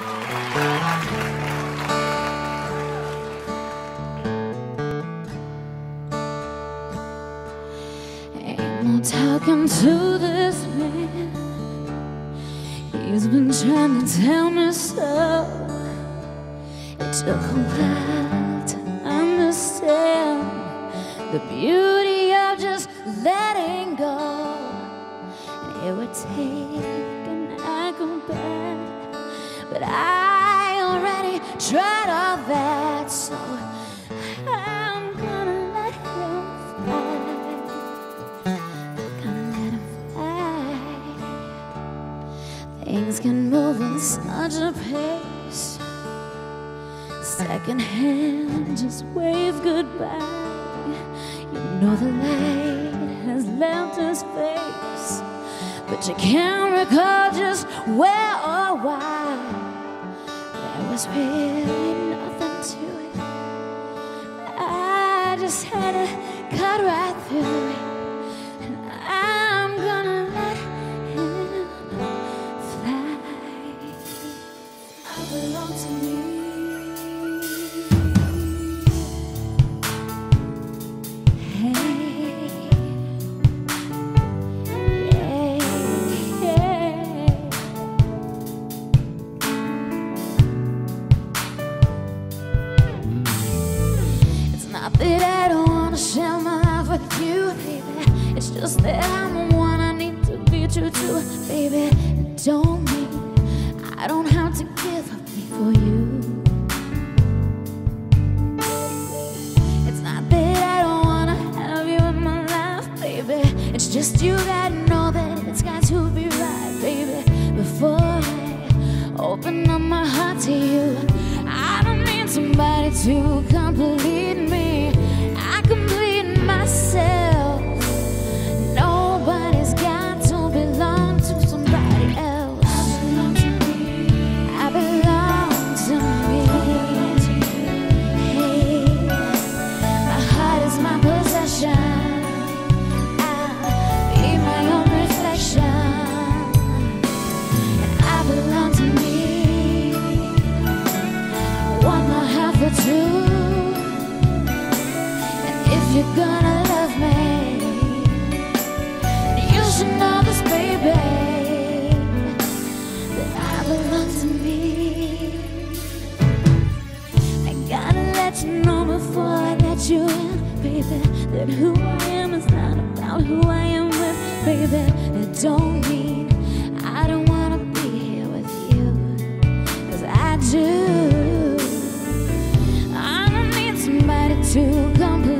Ain't no talking to this man. He's been trying to tell me so. It took a while to understand the beauty of just letting go. It would take an acrobat, but I already tried all that, so I'm gonna let him fly. Gonna let him fly. Things can move at such a pace. Second hand, just wave goodbye. You know the light has left his face, but you can't recall just where or why. There was really nothing to it. I just had to cut right through it. And I'm gonna let him fly. I belong to me. That I don't wanna share my life with you, baby. It's just that I'm the one I need to be true to, baby. It don't mean I don't have to give up me for you. It's not that I don't wanna have you in my life, baby. It's just you gotta know that it's got to be right, baby. Before I open up my heart to you, I don't need somebody to complete I gotta let you know before I let you in, baby. That who I am is not about who I am with, baby. It don't mean I don't wanna be here with you. Cause I do. I don't need somebody to complete